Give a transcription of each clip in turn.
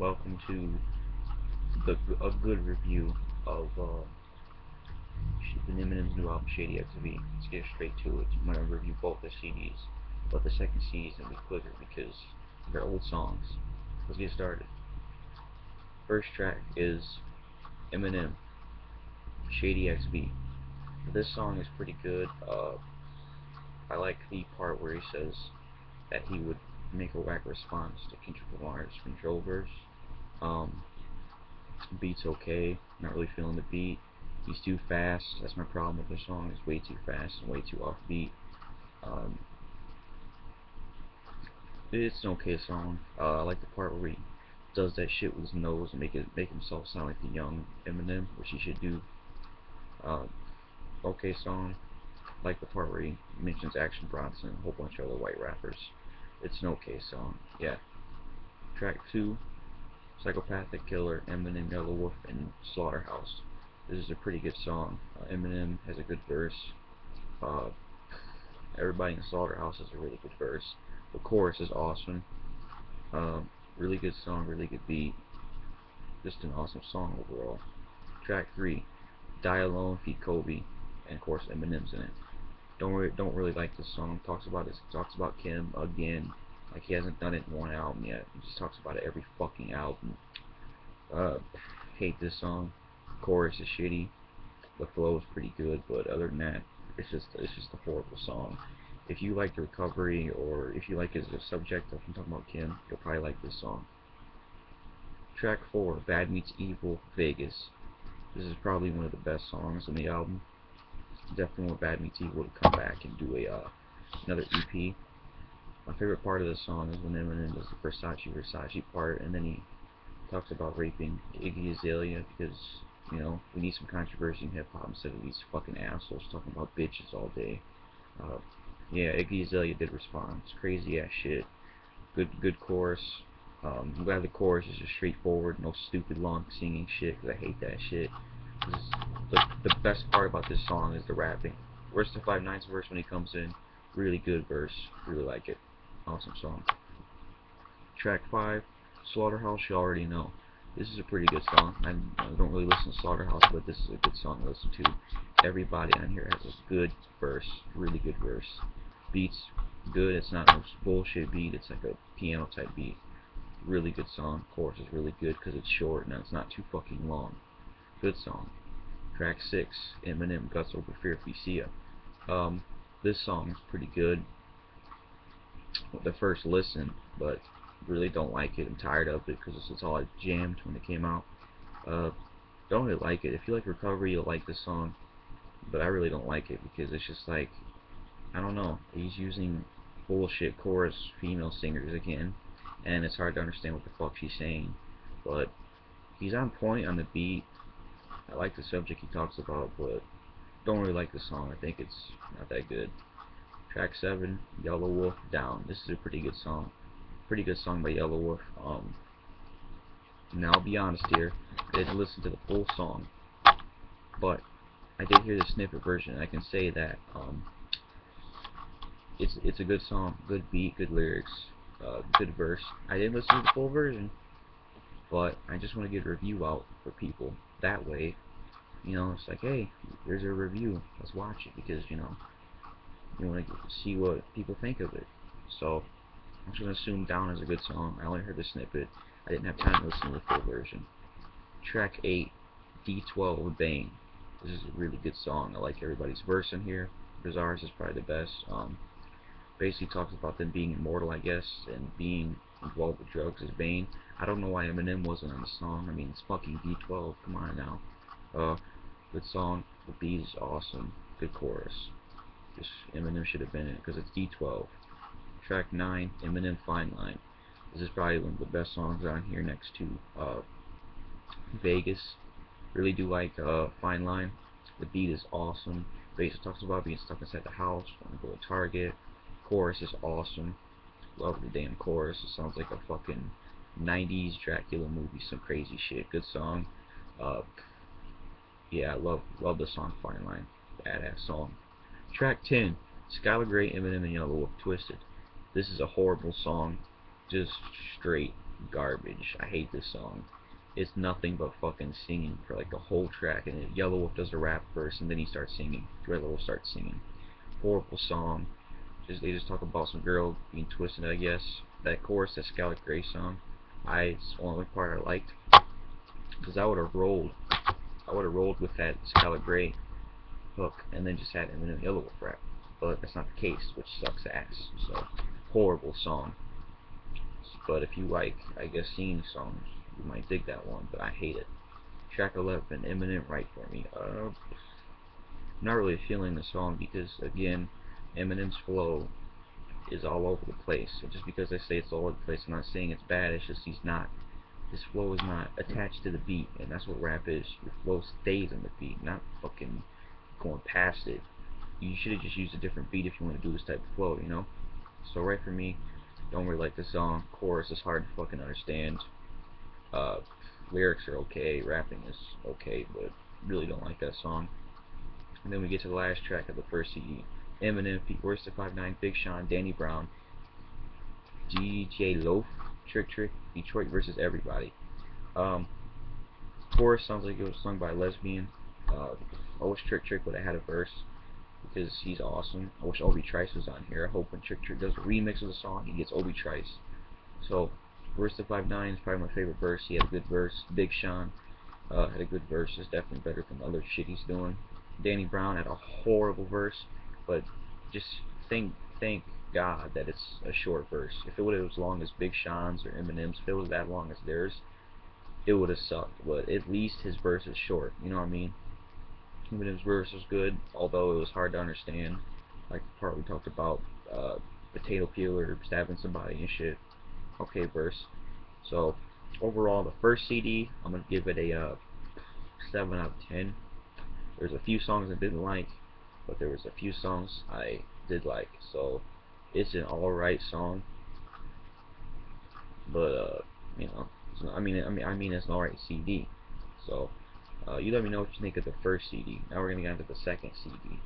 welcome to the a good review of uh, the Eminem's new album Shady XV. Let's get straight to it. I'm gonna review both the CDs, but the second CD is gonna be quicker because they're old songs. Let's get started. First track is Eminem Shady XV. This song is pretty good. Uh, I like the part where he says that he would make a whack response to Kendrick Lamar's Control Um, beat's okay, not really feeling the beat. He's too fast. That's my problem with the song. It's way too fast and way too offbeat. Um, it's an okay song. Uh, I like the part where he does that shit with his nose and make it make himself sound like the young Eminem, which he should do. Uh, okay song. Like the part where he mentions Action Bronson and a whole bunch of other white rappers. It's an okay song. Yeah. Track two, Psychopathic Killer, Eminem, Yelawolf, and Slaughterhouse. This is a pretty good song. Uh, Eminem has a good verse. Uh, everybody in Slaughterhouse has a really good verse. The chorus is awesome. Uh, really good song, really good beat. Just an awesome song overall. Track three, Die Alone, Feed Kobe, and of course Eminem's in it. Don't really, don't really like this song. Talks about this. Talks about Kim again. Like he hasn't done it in one album yet. He just talks about it every fucking album. Uh, hate this song. Chorus is shitty. The flow is pretty good, but other than that, it's just it's just a horrible song. If you like the recovery, or if you like a subject of I'm talking about Kim, you'll probably like this song. Track 4, Bad Meets Evil, Vegas. This is probably one of the best songs on the album. Definitely want Bad Meets Evil to come back and do a uh, another EP. My favorite part of the song is when Eminem does the Versace Versace part, and then he talks about raping Iggy Azalea because you know we need some controversy in hip hop instead of these fucking assholes talking about bitches all day. Uh, yeah, Iggy Azalea did respond. It's crazy ass shit. Good good chorus. Um, I'm glad the chorus is just straightforward, no stupid long singing shit, because I hate that shit. The, the best part about this song is the rapping. Royce da Five Nines verse when he comes in? Really good verse. Really like it. Awesome song. Track 5, Slaughterhouse, you already know. This is a pretty good song. I, don't really listen to Slaughterhouse, but this is a good song to listen to. Everybody on here has a good verse. Really good verse. Beats good. It's not no bullshit beat. It's like a piano type beat. Really good song. Chorus is really good because it's short and it's not too fucking long. Good song. Track 6, Eminem, Guts Over Fear, feat. Sia. Um, this song is pretty good. The first listen, but really don't like it. I'm tired of it because it's all I jammed when it came out. Uh, don't really like it. If you like Recovery, you'll like this song. But I really don't like it because it's just like, I don't know. He's using bullshit chorus female singers again. And it's hard to understand what the fuck she's saying. But he's on point on the beat. I like the subject he talks about, but don't really like the song. I think it's not that good. Track 7, Yelawolf Down. This is a pretty good song. Pretty good song by Yelawolf. Um, now, I'll be honest here. I didn't listen to the full song. But, I did hear the snippet version. I can say that um, it's it's a good song. Good beat, good lyrics, uh, good verse. I didn't listen to the full version. But, I just want to get a review out for people that way, you know, it's like, hey, there's a review. Let's watch it because, you know, you want to see what people think of it. So, I'm just going to assume Down is a good song. I only heard the snippet. I didn't have time to listen to the full version. Track 8, D12 Bane. This is a really good song. I like everybody's verse in here. Bizarre's is probably the best. Um, basically talks about them being immortal, I guess, and being involved with drugs as Bane. I don't know why Eminem wasn't on the song. I mean, it's fucking D12. Come on now. Uh, good song. The beat is awesome. Good chorus. Just Eminem should have been in it because it's D12. Track 9, Eminem Fine Line. This is probably one of the best songs on here next to uh, Vegas. Really do like uh, Fine Line. The beat is awesome. Bass talks about being stuck inside the house, want to go to Target. Chorus is awesome. Love the damn chorus. It sounds like a fucking 90s Dracula movie. Some crazy shit. Good song. Uh, yeah, I love love the song Fine Line. Badass song. Track 10, Skylar Grey, Eminem, and Yelawolf, Twisted. This is a horrible song. Just straight garbage. I hate this song. It's nothing but fucking singing for like the whole track, and then Wolf does a rap verse, and then he starts singing. Dreadlord starts singing. Horrible song. Just they just talk about some girl being twisted, I guess. That chorus, that Skylar Grey song, I it's the only part I liked, because I would have rolled. I would have rolled with that Skylar Grey hook, and then just had Eminem Yelawolf rap. But that's not the case, which sucks ass. So horrible song. But if you like, I guess, singing songs, you might dig that one, but I hate it. Track 11, Eminem Right For Me. Uh, not really feeling the song because, again, Eminem's flow is all over the place. So just because I say it's all over the place, I'm not saying it's bad, it's just he's not. His flow is not attached to the beat, and that's what rap is. Your flow stays on the beat, not fucking going past it. You should have just used a different beat if you want to do this type of flow, you know? So right for me, don't really like this song. Chorus is hard to fucking understand. Uh, lyrics are okay. Rapping is okay, but really don't like that song. And then we get to the last track of the first CD. Eminem, feat. Royce da 5'9", Big Sean, Danny Brown, Dej Loaf, Trick Trick, Detroit versus Everybody. Um, chorus sounds like it was sung by a lesbian. Uh, I wish Trick Trick would have had a verse because he's awesome. I wish Obi Trice was on here. I hope when Trick Trick does a remix of the song, he gets Obi Trice. So, Royce da 5'9 is probably my favorite verse. He had a good verse. Big Sean uh, had a good verse. It's definitely better than the other shit he's doing. Danny Brown had a horrible verse, but just thank thank God that it's a short verse. If it would have as long as Big Sean's or Eminem's, if it was that long as theirs, it would have sucked. But at least his verse is short. You know what I mean? Eminem's verse was good, although it was hard to understand. Like the part we talked about, uh, potato peeler stabbing somebody and shit. Okay, verse. So overall, the first CD, I'm gonna give it a uh, seven out of ten. There's a few songs I didn't like, but there was a few songs I did like. So it's an alright song, but uh, you know, I mean, I mean, I mean, it's an alright CD. So uh, you let me know what you think of the first CD. Now we're gonna get into the second CD,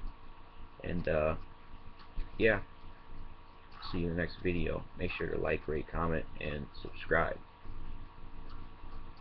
and uh, yeah. See you in the next video. Make sure to like, rate, comment, and subscribe.